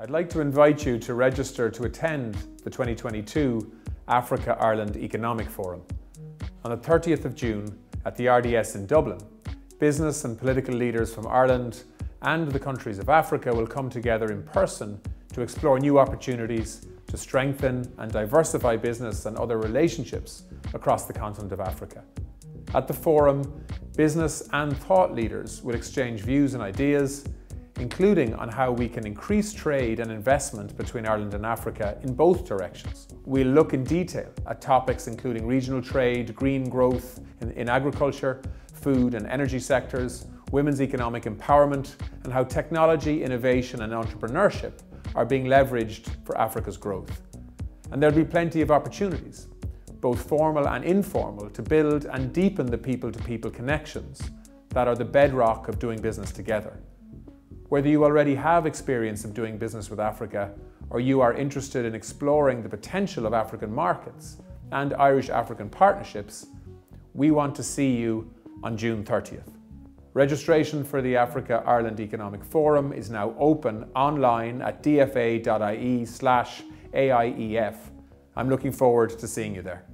I'd like to invite you to register to attend the 2022 Africa Ireland Economic Forum. On the 30th of June at the RDS in Dublin, business and political leaders from Ireland and the countries of Africa will come together in person to explore new opportunities to strengthen and diversify business and other relationships across the continent of Africa. At the forum, business and thought leaders will exchange views and ideas including on how we can increase trade and investment between Ireland and Africa in both directions. We'll look in detail at topics including regional trade, green growth in, in agriculture, food and energy sectors, women's economic empowerment, and how technology, innovation and entrepreneurship are being leveraged for Africa's growth. And there'll be plenty of opportunities, both formal and informal, to build and deepen the people-to-people -people connections that are the bedrock of doing business together. Whether you already have experience of doing business with Africa or you are interested in exploring the potential of African markets and Irish-African partnerships, we want to see you on June 30th. Registration for the Africa Ireland Economic Forum is now open online at dfa.ie slash AIEF. I'm looking forward to seeing you there.